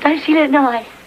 Don't she look nice?